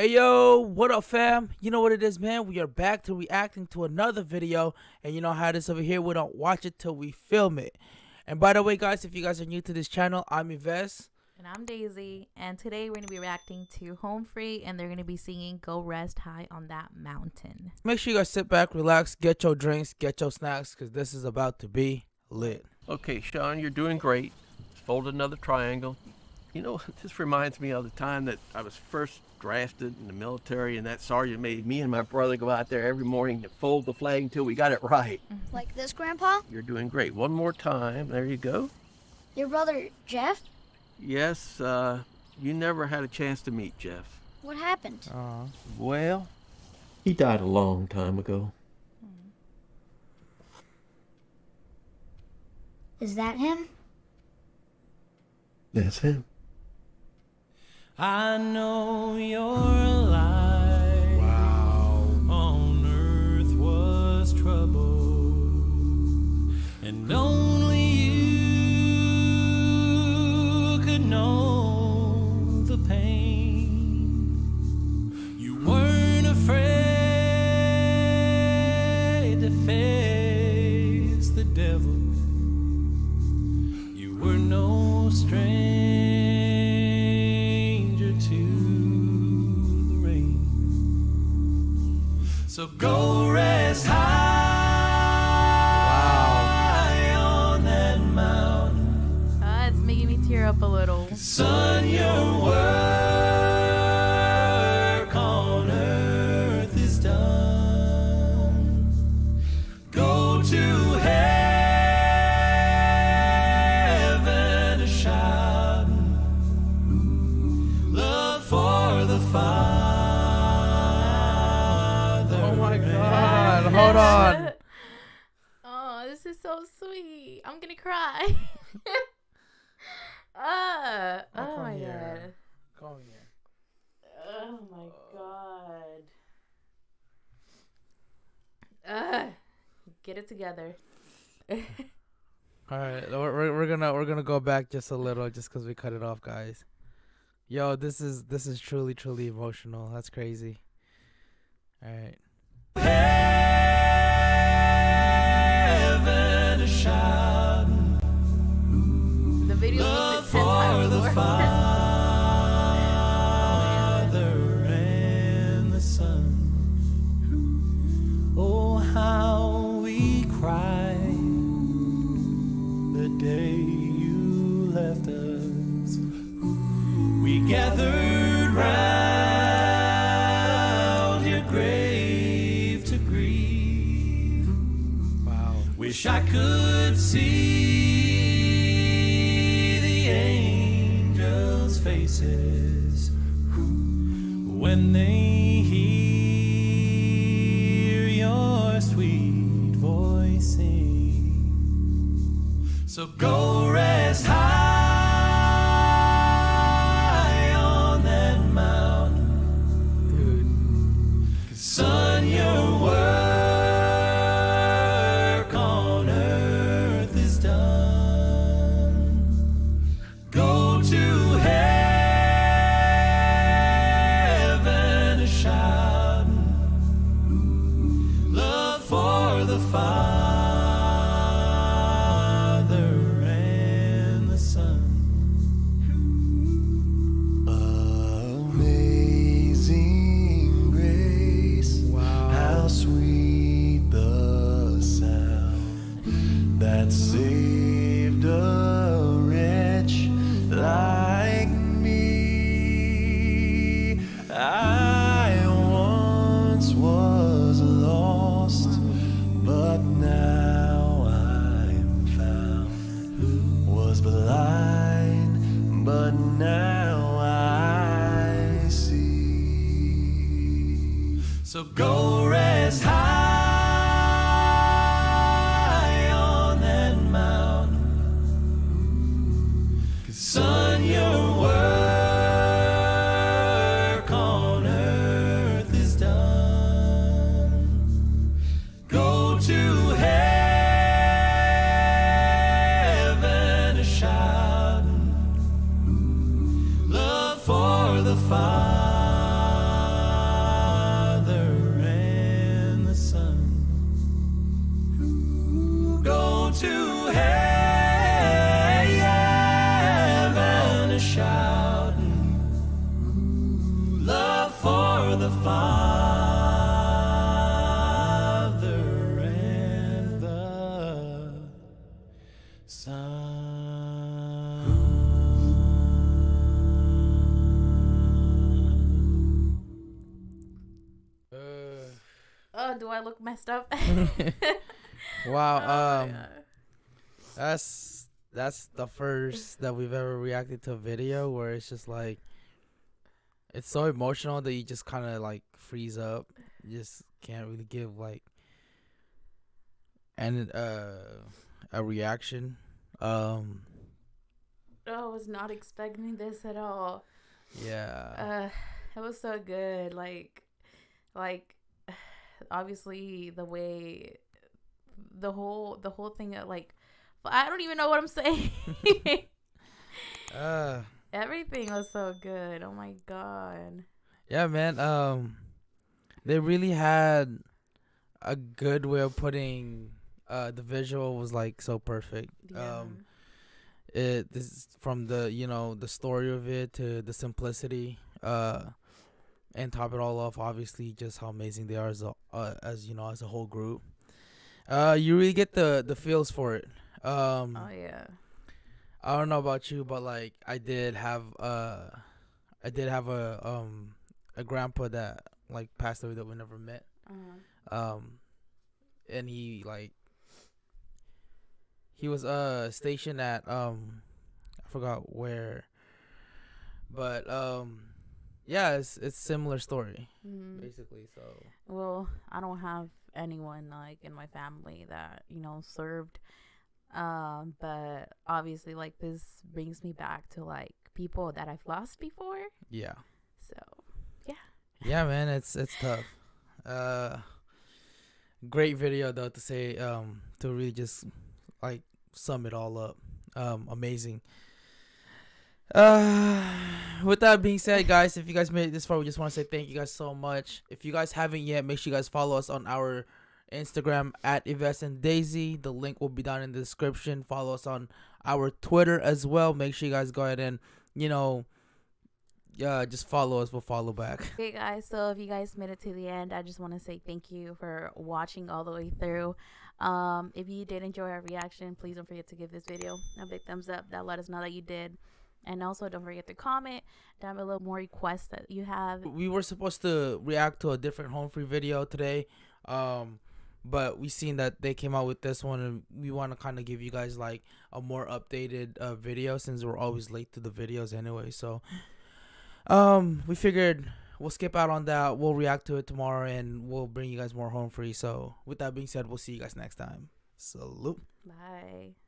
Hey yo, what up fam? You know what it is man, we are back to reacting to another video and you know how this over here, we don't watch it till we film it. And by the way guys, if you guys are new to this channel, I'm Yves. And I'm Deisi, and today we're going to be reacting to Home Free, and they're going to be singing Go Rest High on That Mountain. Make sure you guys sit back, relax, get your drinks, get your snacks, because this is about to be lit. Okay, Sean, you're doing great. Fold another triangle. You know, this reminds me of the time that I was first drafted in the military, and that sergeant made me and my brother go out there every morning to fold the flag until we got it right. Like this, Grandpa? You're doing great. One more time. There you go. Your brother, Jeff? Yes, uh, you never had a chance to meet Jeff. What happened? Uh, Well, he died a long time ago. Is that him? That's him. I know you're alive. Wow. On earth was trouble, and only you could know the pain. You weren't afraid to face the devil. You were no stranger So go rest high on that mountain. Uh, it's making me tear up a little. Son, your work hold on. oh, this is so sweet. I'm going to cry. uh, oh Come my here. god. Come here. Oh my god. Uh, get it together. All right, we're, we're, we're gonna we're gonna go back just a little, just cause we cut it off, guys. Yo, this is this is truly truly emotional. That's crazy. All right. Heaven a could see the angels' faces when they hear your sweet voice sing. So go rest high on that mountain. Son, your the Father shouting, Oh, do I look messed up? wow. Oh, Um, that's that's the first that we've ever reacted to a video where it's just like it's so emotional that you just kind of like freeze up. You just can't really give like and uh a reaction. Um Oh, I was not expecting this at all. yeah. Uh, it was so good. Like, like, obviously the way, the whole, the whole thing. uh, Like, I don't even know what I'm saying. Uh Everything was so good. Oh my god. yeah, man. Um they really had a good way of putting uh the visual was like so perfect. Yeah. Um it this from the you know the story of it to the simplicity uh and top it all off obviously just how amazing they are as a, uh, as you know as a whole group uh you really get the the feels for it um oh yeah. i don't know about you but like i did have uh i did have a um a grandpa that like passed away that we never met Uh-huh. um and he like he was uh stationed at um I forgot where but um yeah it's it's similar story Mhm. basically so Well, I don't have anyone like in my family that you know served, um, but obviously like this brings me back to like people that I've lost before. yeah So yeah. yeah man it's it's tough uh great video though to say um to really just like sum it all up um amazing uh with that being said guys if you guys made it this far we just want to say thank you guys so much if you guys haven't yet make sure you guys follow us on our instagram at Yves and Deisi the link will be down in the description follow us on our twitter as well make sure you guys go ahead and you know yeah just follow us we'll follow back Okay, guys. So if you guys made it to the end, I just want to say thank you for watching all the way through. Um, if you did enjoy our reaction, please don't forget to give this video a big thumbs up. That let us know that you did. And also, don't forget to comment down below more requests that you have. we were supposed to react to a different home free video today um but we seen that they came out with this one and we want to kind of give you guys like a more updated uh, video since we're always late to the videos anyway so um we figured we'll skip out on that we'll react to it tomorrow and we'll bring you guys more home free so with that being said we'll see you guys next time salute Bye.